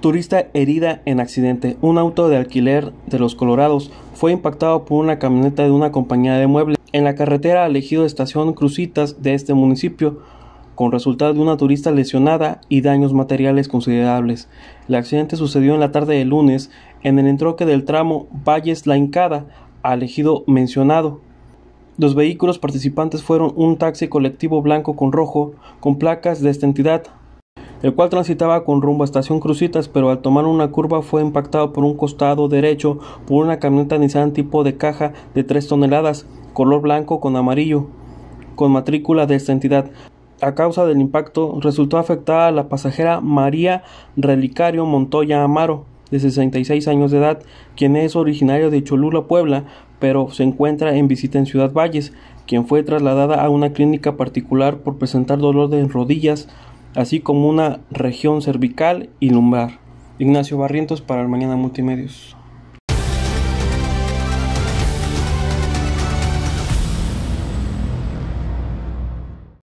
Turista herida en accidente. Un auto de alquiler de los Colorados fue impactado por una camioneta de una compañía de muebles en la carretera elegido Estación Crucitas de este municipio, con resultado de una turista lesionada y daños materiales considerables. El accidente sucedió en la tarde del lunes en el entroque del tramo Valles La Incada al ejido mencionado. Los vehículos participantes fueron un taxi colectivo blanco con rojo con placas de esta entidad, el cual transitaba con rumbo a Estación Crucitas, pero al tomar una curva fue impactado por un costado derecho por una camioneta Nissan tipo de caja de 3 toneladas, color blanco con amarillo, con matrícula de esta entidad. A causa del impacto resultó afectada la pasajera María Relicario Montoya Amaro, de 66 años de edad, quien es originario de Cholula, Puebla, pero se encuentra en visita en Ciudad Valles, quien fue trasladada a una clínica particular por presentar dolor de rodillas, así como una región cervical y lumbar. Ignacio Barrientos para el Mañana Multimedios.